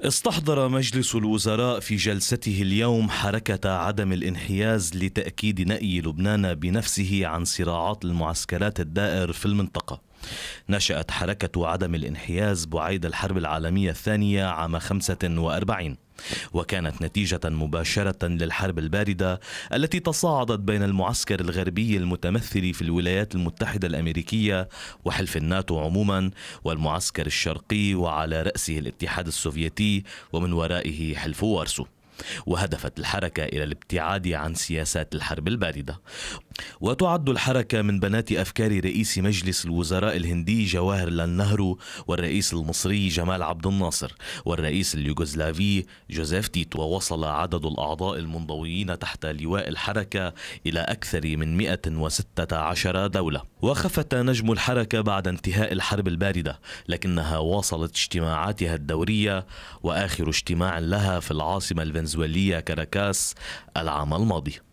استحضر مجلس الوزراء في جلسته اليوم حركة عدم الانحياز لتأكيد نأي لبنان بنفسه عن صراعات المعسكرات الدائر في المنطقة. نشأت حركة عدم الانحياز بعيد الحرب العالمية الثانية عام 45 وكانت نتيجة مباشرة للحرب الباردة التي تصاعدت بين المعسكر الغربي المتمثل في الولايات المتحدة الأمريكية وحلف الناتو عموما والمعسكر الشرقي وعلى رأسه الاتحاد السوفيتي ومن ورائه حلف وارسو. وهدفت الحركة إلى الابتعاد عن سياسات الحرب الباردة. وتعد الحركة من بنات أفكار رئيس مجلس الوزراء الهندي جواهر لال نهرو والرئيس المصري جمال عبد الناصر والرئيس اليوغوسلافي جوزيف تيتو. ووصل عدد الأعضاء المنضويين تحت لواء الحركة إلى أكثر من 116 دولة. وخفت نجم الحركة بعد انتهاء الحرب الباردة لكنها واصلت اجتماعاتها الدورية وآخر اجتماع لها في العاصمة الفنزويلية كاراكاس العام الماضي.